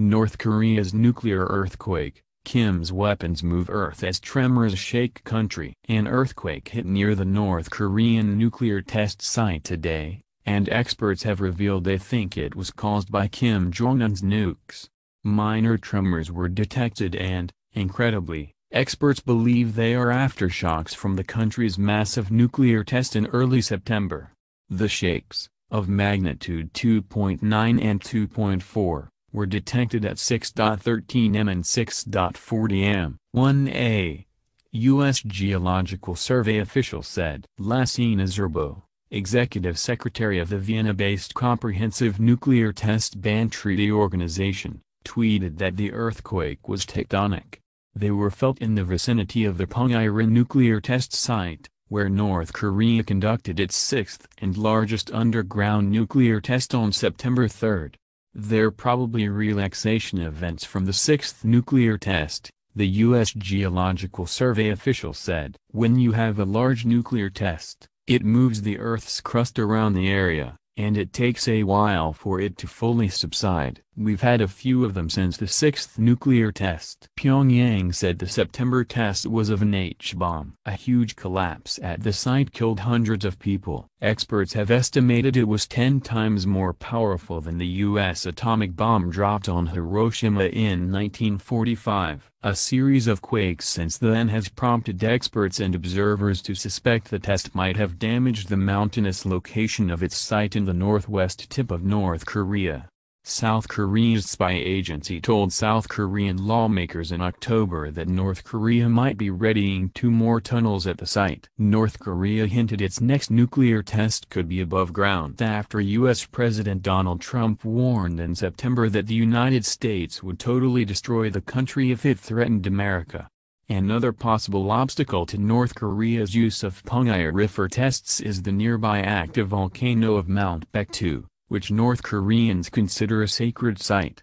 North Korea's nuclear earthquake, Kim's weapons move Earth as tremors shake country. An earthquake hit near the North Korean nuclear test site today, and experts have revealed they think it was caused by Kim Jong-un's nukes. Minor tremors were detected and, incredibly, experts believe they are aftershocks from the country's massive nuclear test in early September. The shakes, of magnitude 2.9 and 2.4, were detected at 6.13 m and 6.40 m. 1a. U.S. Geological Survey official said. Lassina Zerbo, executive secretary of the Vienna-based Comprehensive Nuclear Test Ban Treaty Organization, tweeted that the earthquake was tectonic. They were felt in the vicinity of the Punggye-ri nuclear test site, where North Korea conducted its sixth and largest underground nuclear test on September 3. They're probably relaxation events from the sixth nuclear test, the U.S. Geological Survey official said. When you have a large nuclear test, it moves the Earth's crust around the area, and it takes a while for it to fully subside. We've had a few of them since the sixth nuclear test. Pyongyang said the September test was of an H-bomb. A huge collapse at the site killed hundreds of people. Experts have estimated it was 10 times more powerful than the U.S. atomic bomb dropped on Hiroshima in 1945. A series of quakes since then has prompted experts and observers to suspect the test might have damaged the mountainous location of its site in the northwest tip of North Korea. South Korea's spy agency told South Korean lawmakers in October that North Korea might be readying two more tunnels at the site. North Korea hinted its next nuclear test could be above ground after U.S. President Donald Trump warned in September that the United States would totally destroy the country if it threatened America. Another possible obstacle to North Korea's use of Punggye-ri for tests is the nearby active volcano of Mount Baekdu which North Koreans consider a sacred site.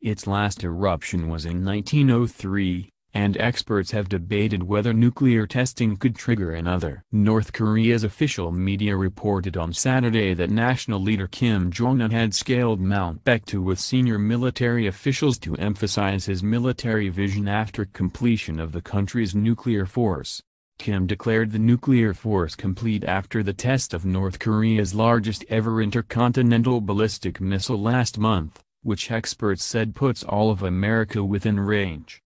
Its last eruption was in 1903, and experts have debated whether nuclear testing could trigger another. North Korea's official media reported on Saturday that national leader Kim Jong-un had scaled Mount Baekdu with senior military officials to emphasize his military vision after completion of the country's nuclear force. Kim declared the nuclear force complete after the test of North Korea's largest ever intercontinental ballistic missile last month, which experts said puts all of America within range.